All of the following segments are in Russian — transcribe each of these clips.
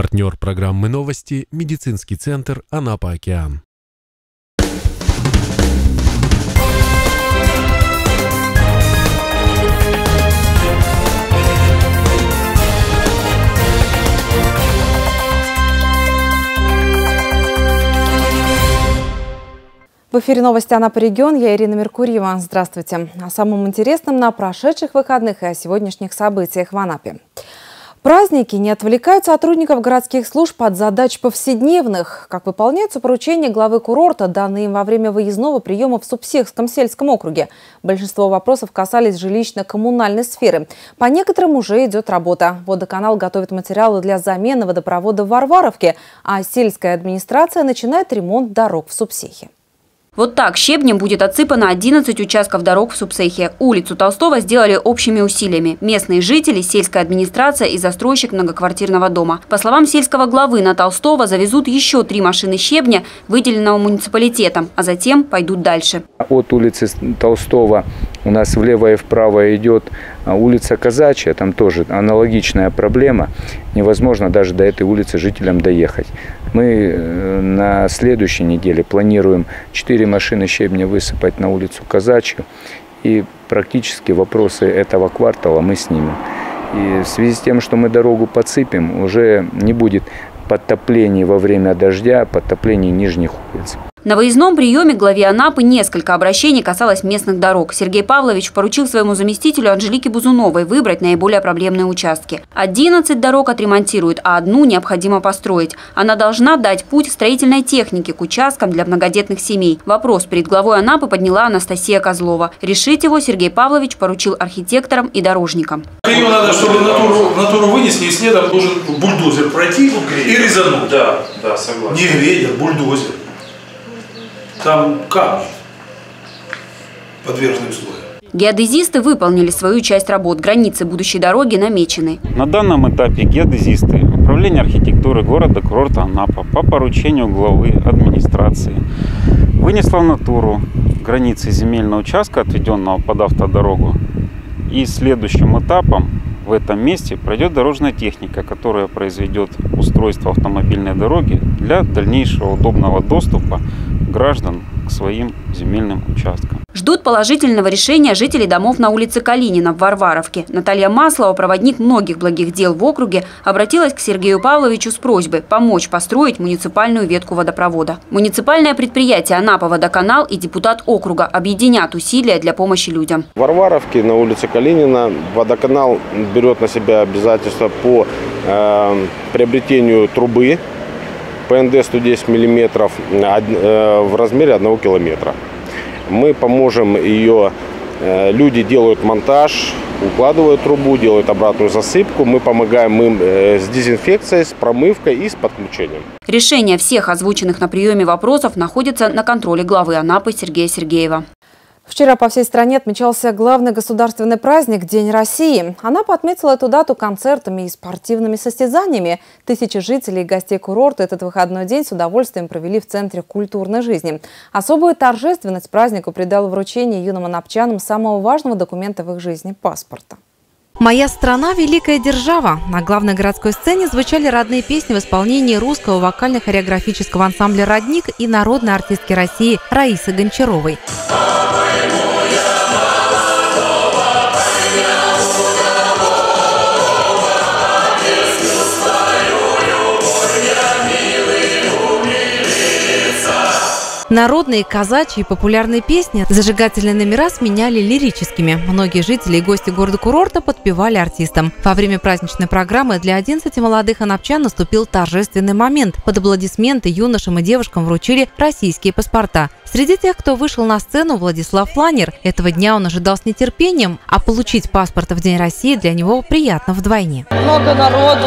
Партнер программы «Новости» – медицинский центр «Анапа-Океан». В эфире новости «Анапа регион». Я Ирина Меркурьева. Здравствуйте. О самом интересном на прошедших выходных и о сегодняшних событиях в Анапе. Праздники не отвлекают сотрудников городских служб от задач повседневных. Как выполняются поручения главы курорта, данные им во время выездного приема в Субсехском сельском округе. Большинство вопросов касались жилищно-коммунальной сферы. По некоторым уже идет работа. Водоканал готовит материалы для замены водопровода в Варваровке, а сельская администрация начинает ремонт дорог в Субсехе. Вот так щебнем будет отсыпано 11 участков дорог в Субсехе. Улицу Толстого сделали общими усилиями. Местные жители, сельская администрация и застройщик многоквартирного дома. По словам сельского главы, на Толстого завезут еще три машины щебня, выделенного муниципалитетом, а затем пойдут дальше. От улицы Толстого у нас влево и вправо идет а, улица Казачья, там тоже аналогичная проблема. Невозможно даже до этой улицы жителям доехать. Мы э, на следующей неделе планируем 4 машины щебня высыпать на улицу Казачью. И практически вопросы этого квартала мы снимем. И в связи с тем, что мы дорогу подсыпем, уже не будет подтоплений во время дождя, подтоплений нижних улиц. На выездном приеме главе Анапы несколько обращений касалось местных дорог. Сергей Павлович поручил своему заместителю Анжелике Бузуновой выбрать наиболее проблемные участки. 11 дорог отремонтируют, а одну необходимо построить. Она должна дать путь строительной технике к участкам для многодетных семей. Вопрос перед главой Анапы подняла Анастасия Козлова. Решить его Сергей Павлович поручил архитекторам и дорожникам. Ее надо, чтобы натуру, натуру вынесли, и следом должен бульдозер пройти и резануть. Да, да, согласен. Не грейдер, бульдозер. Там камни подвержены условиям. Геодезисты выполнили свою часть работ. Границы будущей дороги намечены. На данном этапе геодезисты Управление архитектуры города курорта Анапа по поручению главы администрации вынесла в натуру границы земельного участка, отведенного под автодорогу. И следующим этапом в этом месте пройдет дорожная техника, которая произведет устройство автомобильной дороги для дальнейшего удобного доступа граждан к своим земельным участкам. Ждут положительного решения жителей домов на улице Калинина в Варваровке. Наталья Маслова, проводник многих благих дел в округе, обратилась к Сергею Павловичу с просьбой помочь построить муниципальную ветку водопровода. Муниципальное предприятие «Анапа Водоканал» и депутат округа объединят усилия для помощи людям. В Варваровке на улице Калинина водоканал берет на себя обязательства по э, приобретению трубы ПНД 110 миллиметров э, в размере 1 километра. Мы поможем ее, э, люди делают монтаж, укладывают трубу, делают обратную засыпку. Мы помогаем им э, с дезинфекцией, с промывкой и с подключением. Решение всех озвученных на приеме вопросов находится на контроле главы Анапы Сергея Сергеева. Вчера по всей стране отмечался главный государственный праздник – День России. Она отметила эту дату концертами и спортивными состязаниями. Тысячи жителей и гостей курорта этот выходной день с удовольствием провели в Центре культурной жизни. Особую торжественность празднику придало вручение юным анапчанам самого важного документа в их жизни – паспорта. «Моя страна – великая держава». На главной городской сцене звучали родные песни в исполнении русского вокально-хореографического ансамбля «Родник» и народной артистки России Раисы Гончаровой. Народные, казачьи и популярные песни зажигательные номера сменяли лирическими. Многие жители и гости города-курорта подпевали артистам. Во время праздничной программы для 11 молодых анапчан наступил торжественный момент. Под аплодисменты юношам и девушкам вручили российские паспорта. Среди тех, кто вышел на сцену, Владислав Фланер. Этого дня он ожидал с нетерпением, а получить паспорт в День России для него приятно вдвойне. Много народу,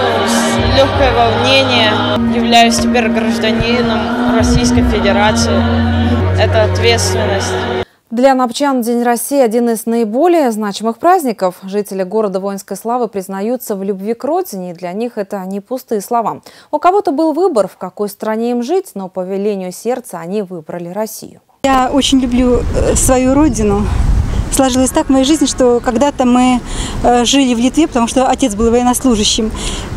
легкое волнение. Являюсь теперь гражданином Российской Федерации это ответственность. Для напчан День России – один из наиболее значимых праздников. Жители города воинской славы признаются в любви к родине, и для них это не пустые слова. У кого-то был выбор, в какой стране им жить, но по велению сердца они выбрали Россию. Я очень люблю э, свою родину, сложилось так в моей жизни, что когда-то мы э, жили в Литве, потому что отец был военнослужащим.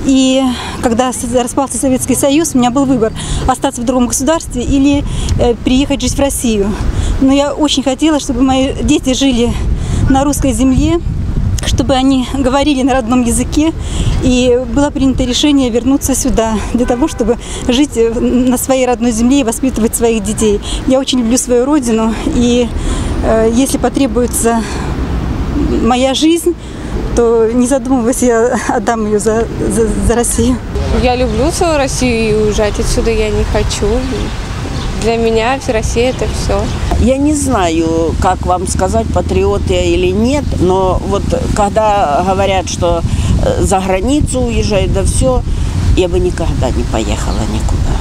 И когда распался Советский Союз, у меня был выбор остаться в другом государстве или э, приехать жить в Россию. Но я очень хотела, чтобы мои дети жили на русской земле, чтобы они говорили на родном языке. И было принято решение вернуться сюда для того, чтобы жить на своей родной земле и воспитывать своих детей. Я очень люблю свою родину, и э, если потребуется моя жизнь, то не задумываясь, я отдам ее за, за, за Россию. Я люблю свою Россию и уезжать отсюда я не хочу. Для меня Россия это все. Я не знаю, как вам сказать, патриот я или нет, но вот когда говорят, что э, за границу уезжают, да все, я бы никогда не поехала никуда.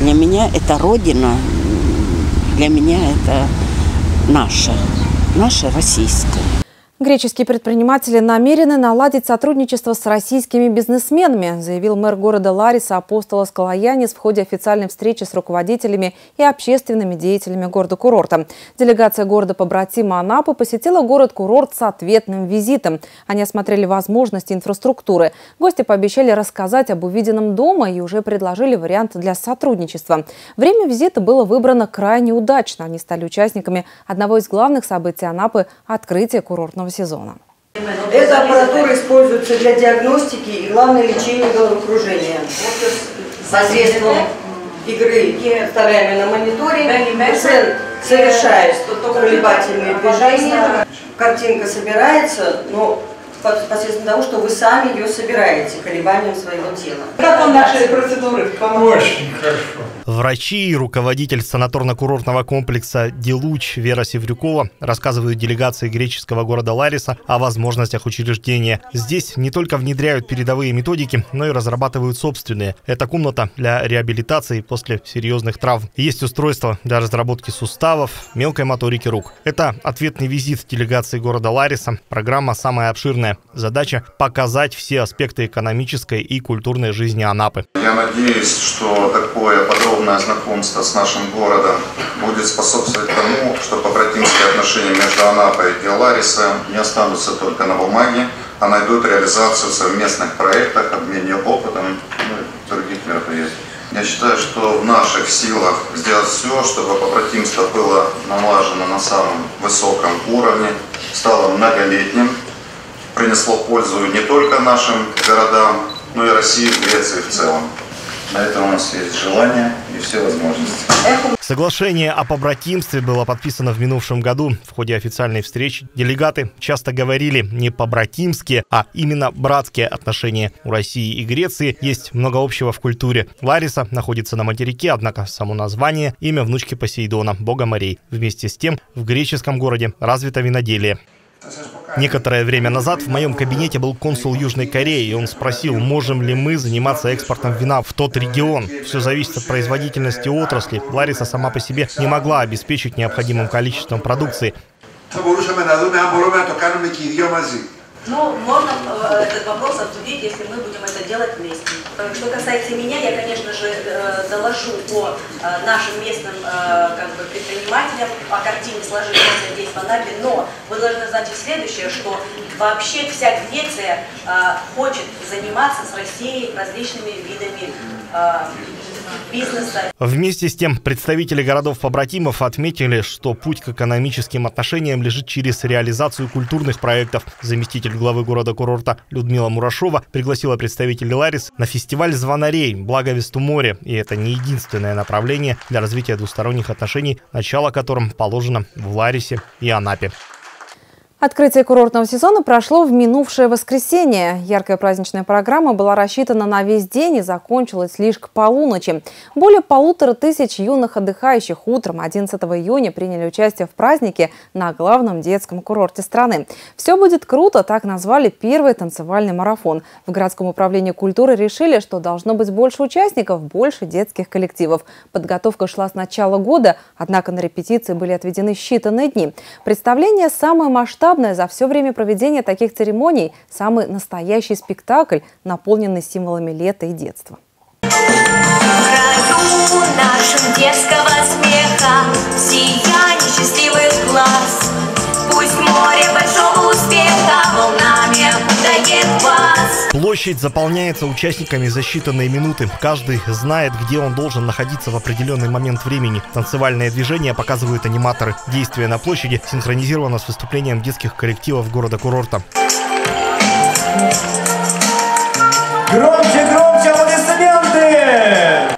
Для меня это родина, для меня это наша, наша российская. Греческие предприниматели намерены наладить сотрудничество с российскими бизнесменами, заявил мэр города Лариса Апостолос Калаянис в ходе официальной встречи с руководителями и общественными деятелями города-курорта. Делегация города-побратима Анапы посетила город-курорт с ответным визитом. Они осмотрели возможности инфраструктуры. Гости пообещали рассказать об увиденном дома и уже предложили вариант для сотрудничества. Время визита было выбрано крайне удачно. Они стали участниками одного из главных событий Анапы – открытия курортного курортного сезона. Эта аппаратура используется для диагностики и главное лечения головокружения. Посредством игры, вставляемой на мониторе, пациент совершает колебательные движения, картинка собирается, но посредством того, что вы сами ее собираете колебанием своего тела. Как вам наши процедуры? Очень хорошо. Врачи и руководитель санаторно-курортного комплекса «Делуч» Вера Севрюкова рассказывают делегации греческого города Лариса о возможностях учреждения. Здесь не только внедряют передовые методики, но и разрабатывают собственные. Это комната для реабилитации после серьезных травм. Есть устройство для разработки суставов, мелкой моторики рук. Это ответный визит делегации города Лариса. Программа самая обширная. Задача – показать все аспекты экономической и культурной жизни Анапы. Я надеюсь, что такое подробное знакомство с нашим городом будет способствовать тому, что побратимские отношения между Анапой и Ларисом не останутся только на бумаге, а найдут реализацию в совместных проектах, обмене опытом ну, и других мероприятий. Я считаю, что в наших силах сделать все, чтобы побратимство было налажено на самом высоком уровне, стало многолетним, принесло пользу не только нашим городам, но и России и Греции в целом. На это у нас есть желание и все возможности. Соглашение о побратимстве было подписано в минувшем году. В ходе официальной встречи делегаты часто говорили не по-братимски, а именно братские отношения. У России и Греции есть много общего в культуре. Лариса находится на материке, однако само название – имя внучки Посейдона, бога морей. Вместе с тем в греческом городе развито виноделие. Некоторое время назад в моем кабинете был консул Южной Кореи, и он спросил, можем ли мы заниматься экспортом вина в тот регион. Все зависит от производительности отрасли. Лариса сама по себе не могла обеспечить необходимым количеством продукции. Ну, можно э, этот вопрос обсудить, если мы будем это делать вместе. Что касается меня, я, конечно же, э, доложу э, нашим местным как бы, предпринимателям, по картине сложившейся здесь в Анапе, но вы должны знать следующее, что вообще вся Греция хочет заниматься с Россией различными видами бизнеса. Вместе с тем, представители городов-побратимов отметили, что путь к экономическим отношениям лежит через реализацию культурных проектов. Заместитель главы города-курорта Людмила Мурашова пригласила представителей Ларис на фестиваль звонарей «Благовесту море». И это не единственное направление для развития двусторонних отношений, начало которым положено в Ларисе и Анапе. Открытие курортного сезона прошло в минувшее воскресенье. Яркая праздничная программа была рассчитана на весь день и закончилась лишь к полуночи. Более полутора тысяч юных отдыхающих утром 11 июня приняли участие в празднике на главном детском курорте страны. «Все будет круто» – так назвали первый танцевальный марафон. В городском управлении культуры решили, что должно быть больше участников, больше детских коллективов. Подготовка шла с начала года, однако на репетиции были отведены считанные дни. Представление самое масштабное масштабное за все время проведения таких церемоний, самый настоящий спектакль, наполненный символами лета и детства. Пусть море большого Площадь заполняется участниками за считанные минуты. Каждый знает, где он должен находиться в определенный момент времени. Танцевальные движения показывают аниматоры. Действие на площади синхронизировано с выступлением детских коллективов города-курорта. Громче, громче!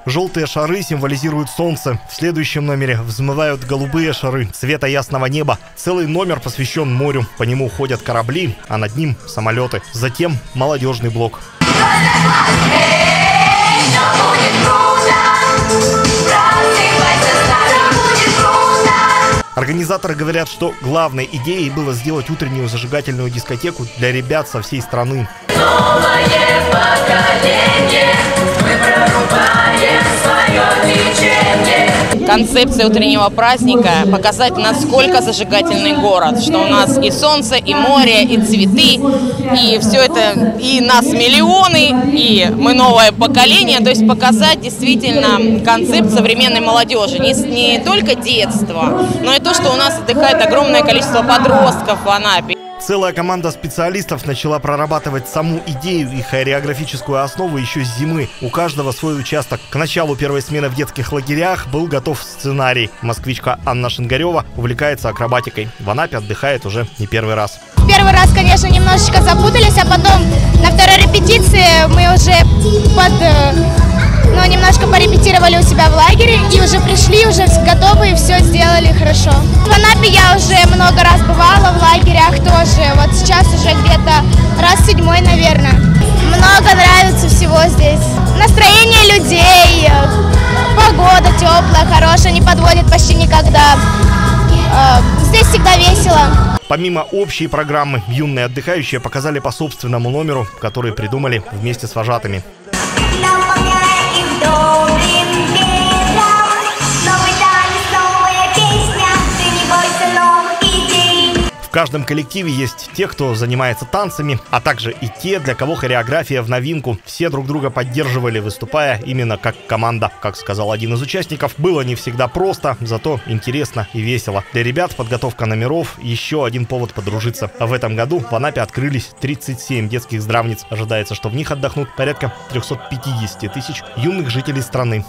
Желтые шары символизируют солнце. В следующем номере взмывают голубые шары цвета ясного неба. Целый номер посвящен морю. По нему ходят корабли, а над ним самолеты. Затем молодежный блок. Организаторы говорят, что главной идеей было сделать утреннюю зажигательную дискотеку для ребят со всей страны. Новое поколение, Концепция утреннего праздника – показать, насколько зажигательный город, что у нас и солнце, и море, и цветы, и все это, и нас миллионы, и мы новое поколение, то есть показать действительно концепт современной молодежи, не, не только детство, но и то, что у нас отдыхает огромное количество подростков в Анапе. Целая команда специалистов начала прорабатывать саму идею и хореографическую основу еще с зимы. У каждого свой участок. К началу первой смены в детских лагерях был готов сценарий. Москвичка Анна Шингарева увлекается акробатикой. В Анапе отдыхает уже не первый раз. Первый раз, конечно, немножечко запутались, а потом на второй репетиции мы уже под ну, немножко порепетировали у себя в лагере уже пришли, уже готовы и все сделали хорошо. В Анапе я уже много раз бывала в лагерях тоже, вот сейчас уже где-то раз седьмой, наверное. Много нравится всего здесь. Настроение людей, погода теплая, хорошая, не подводит почти никогда. Здесь всегда весело. Помимо общей программы, юные отдыхающие показали по собственному номеру, который придумали вместе с вожатыми. В каждом коллективе есть те, кто занимается танцами, а также и те, для кого хореография в новинку. Все друг друга поддерживали, выступая именно как команда. Как сказал один из участников, было не всегда просто, зато интересно и весело. Для ребят подготовка номеров еще один повод подружиться. В этом году в Анапе открылись 37 детских здравниц. Ожидается, что в них отдохнут порядка 350 тысяч юных жителей страны.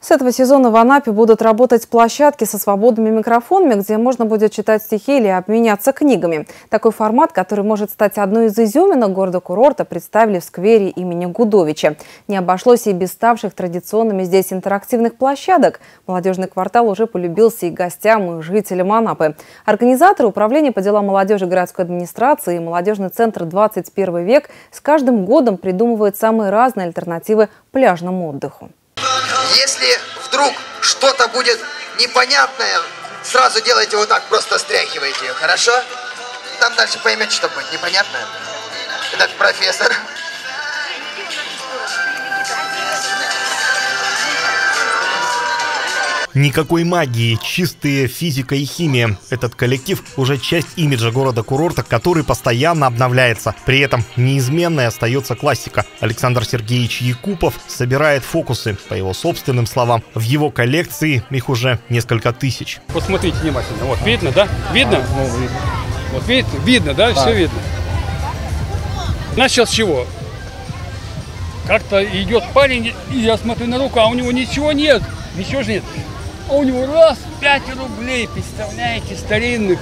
С этого сезона в Анапе будут работать площадки со свободными микрофонами, где можно будет читать стихи или обменяться книгами. Такой формат, который может стать одной из изюминок города-курорта, представили в сквере имени Гудовича. Не обошлось и без ставших традиционными здесь интерактивных площадок. Молодежный квартал уже полюбился и гостям, и жителям Анапы. Организаторы Управления по делам молодежи городской администрации и Молодежный центр «21 век» с каждым годом придумывают самые разные альтернативы пляжному отдыху. Если вдруг что-то будет непонятное, сразу делайте вот так, просто стряхивайте ее, хорошо? Там дальше поймете, что будет непонятное. Этот профессор. Никакой магии, чистые физика и химия. Этот коллектив уже часть имиджа города-курорта, который постоянно обновляется. При этом неизменной остается классика. Александр Сергеевич Якупов собирает фокусы, по его собственным словам. В его коллекции их уже несколько тысяч. Посмотрите внимательно. Вот, видно, да? Видно? Вот видно, видно, да? Все видно. Начал с чего? Как-то идет парень, и я смотрю на руку, а у него ничего нет. Ничего же нет. А у него раз 5 рублей, представляете, старинных.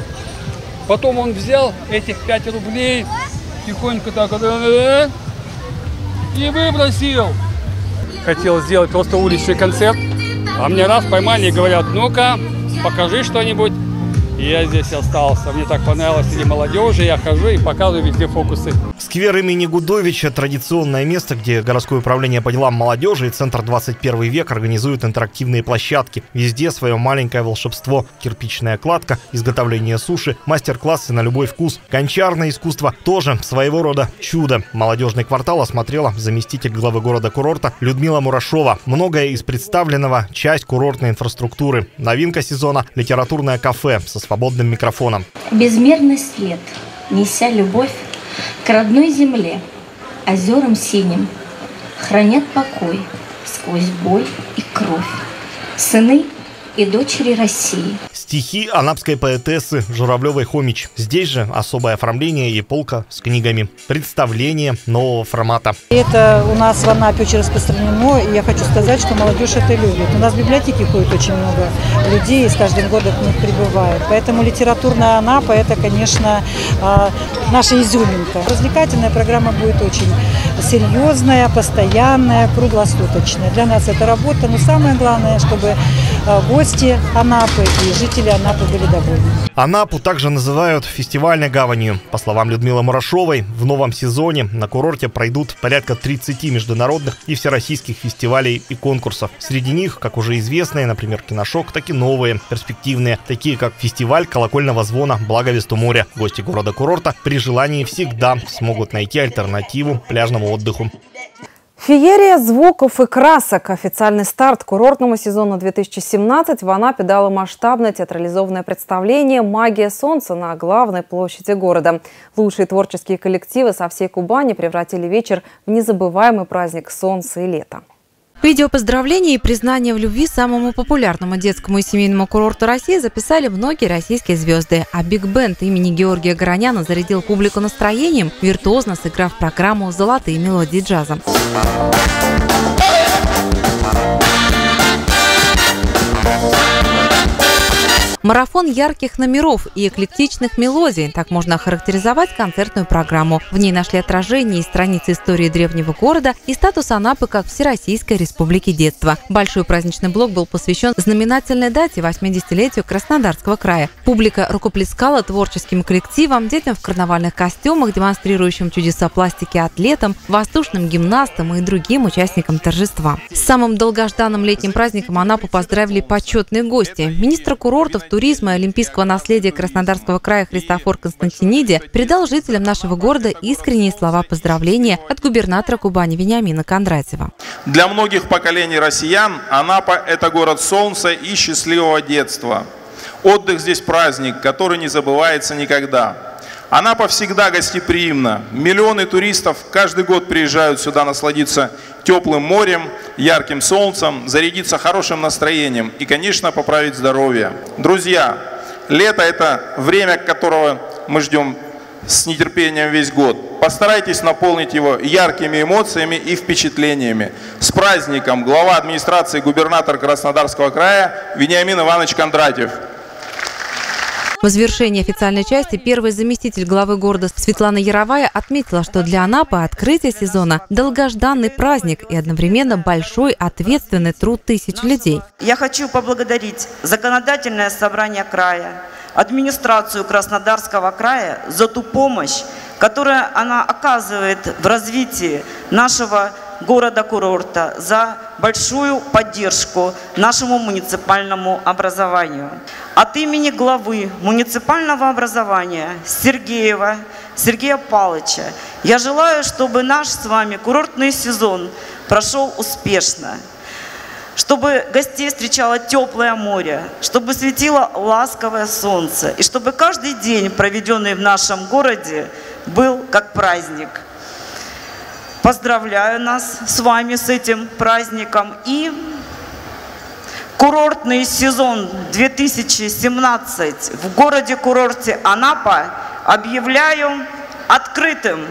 Потом он взял этих 5 рублей, тихонько так и выбросил. Хотел сделать просто уличный концерт, а мне раз поймали и говорят, ну-ка, покажи что-нибудь. Я здесь остался. Мне так понравилось среди молодежи. Я хожу и показываю везде фокусы. Сквер имени Гудовича – традиционное место, где городское управление по делам молодежи и Центр 21 век организуют интерактивные площадки. Везде свое маленькое волшебство. Кирпичная кладка, изготовление суши, мастер-классы на любой вкус. Гончарное искусство – тоже своего рода чудо. Молодежный квартал осмотрела заместитель главы города-курорта Людмила Мурашова. Многое из представленного – часть курортной инфраструктуры. Новинка сезона – литературное кафе со свободным микрофоном. Безмерный свет, неся любовь к родной земле, озерам синим, хранят покой сквозь бой и кровь. Сыны и дочери России. Стихи анапской поэтессы Журавлевой Хомич. Здесь же особое оформление и полка с книгами. Представление нового формата. Это у нас в Анапе очень распространено, и я хочу сказать, что молодежь это любит. У нас в библиотеке ходит очень много людей, и с каждым годом к них прибывает. Поэтому литературная Анапа – это, конечно, а, наша изюминка. Развлекательная программа будет очень серьезная, постоянная, круглосуточная. Для нас это работа, но самое главное, чтобы а, гости Анапы и жители Анапы были довольны. Анапу также называют фестивальной гаванью. По словам Людмилы Мурашовой, в новом сезоне на курорте пройдут порядка 30 международных и всероссийских фестивалей и конкурсов. Среди них, как уже известные, например, Киношок, так и новые, перспективные, такие как фестиваль колокольного звона «Благовесту моря». Гости города-курорта при желании всегда смогут найти альтернативу пляжному отдыху. Феерия звуков и красок. Официальный старт курортному сезону 2017 в Анапе дало масштабное театрализованное представление «Магия солнца» на главной площади города. Лучшие творческие коллективы со всей Кубани превратили вечер в незабываемый праздник солнца и лета. Видео поздравления и признания в любви самому популярному детскому и семейному курорту России записали многие российские звезды. А Биг Бенд имени Георгия Гороняна зарядил публику настроением, виртуозно сыграв программу «Золотые мелодии джаза». Марафон ярких номеров и эклектичных мелодий – так можно охарактеризовать концертную программу. В ней нашли отражение и страницы истории древнего города и статус Анапы как Всероссийской республики детства. Большой праздничный блок был посвящен знаменательной дате 80-летию Краснодарского края. Публика рукоплескала творческим коллективам, детям в карнавальных костюмах, демонстрирующим чудеса пластики атлетам, воздушным гимнастам и другим участникам торжества. С самым долгожданным летним праздником Анапу поздравили почетные гости. Министр курортов, туризма и олимпийского наследия Краснодарского края Христофор Константиниди передал жителям нашего города искренние слова поздравления от губернатора Кубани Вениамина Кондратьева. Для многих поколений россиян Анапа – это город солнца и счастливого детства. Отдых здесь праздник, который не забывается никогда. Анапа всегда гостеприимна. Миллионы туристов каждый год приезжают сюда насладиться теплым морем, ярким солнцем, зарядиться хорошим настроением и, конечно, поправить здоровье. Друзья, лето – это время, которого мы ждем с нетерпением весь год. Постарайтесь наполнить его яркими эмоциями и впечатлениями. С праздником глава администрации губернатор Краснодарского края Вениамин Иванович Кондратьев. В завершении официальной части первый заместитель главы города Светлана Яровая отметила, что для Анапы открытие сезона – долгожданный праздник и одновременно большой ответственный труд тысяч людей. Я хочу поблагодарить законодательное собрание края, администрацию Краснодарского края за ту помощь, которую она оказывает в развитии нашего города-курорта, за большую поддержку нашему муниципальному образованию. От имени главы муниципального образования Сергеева Сергея Павловича я желаю, чтобы наш с вами курортный сезон прошел успешно, чтобы гостей встречало теплое море, чтобы светило ласковое солнце, и чтобы каждый день, проведенный в нашем городе, был как праздник. Поздравляю нас с вами с этим праздником и курортный сезон 2017 в городе-курорте Анапа объявляю открытым.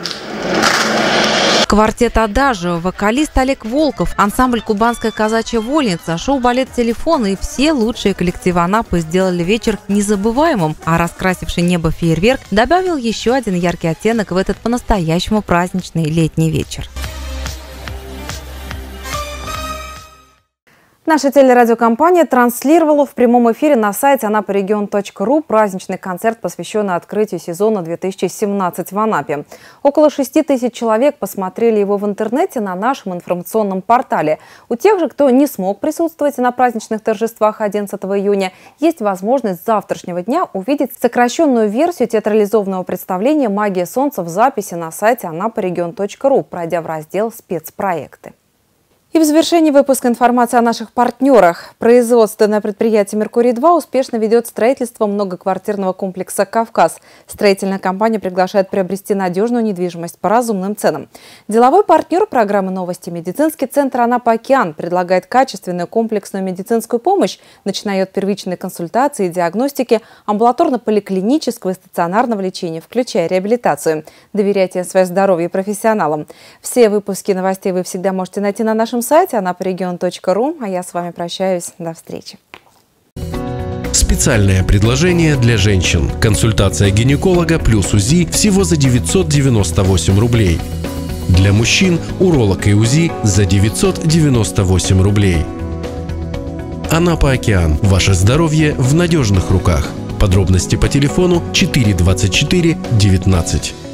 Квартет «Адажио», вокалист Олег Волков, ансамбль «Кубанская казачья вольница», шоу-балет «Телефон» и все лучшие коллективы Анапы сделали вечер незабываемым, а раскрасивший небо фейерверк добавил еще один яркий оттенок в этот по-настоящему праздничный летний вечер. Наша телерадиокомпания транслировала в прямом эфире на сайте anaporegion.ru праздничный концерт, посвященный открытию сезона 2017 в Анапе. Около 6 тысяч человек посмотрели его в интернете на нашем информационном портале. У тех же, кто не смог присутствовать на праздничных торжествах 11 июня, есть возможность завтрашнего дня увидеть сокращенную версию театрализованного представления «Магия солнца» в записи на сайте anaporegion.ru, пройдя в раздел «Спецпроекты». И в завершении выпуска информация о наших партнерах. Производственное предприятие «Меркурий-2» успешно ведет строительство многоквартирного комплекса «Кавказ». Строительная компания приглашает приобрести надежную недвижимость по разумным ценам. Деловой партнер программы «Новости» медицинский центр «Анапа Океан» предлагает качественную комплексную медицинскую помощь, начиная от первичной консультации и диагностики, амбулаторно-поликлинического и стационарного лечения, включая реабилитацию. Доверяйте свое здоровье профессионалам. Все выпуски новостей вы всегда можете найти на нашем сайте anaporegion.ru. А я с вами прощаюсь. До встречи. Специальное предложение для женщин. Консультация гинеколога плюс УЗИ всего за 998 рублей. Для мужчин уролог и УЗИ за 998 рублей. Анапа Океан. Ваше здоровье в надежных руках. Подробности по телефону 424 19.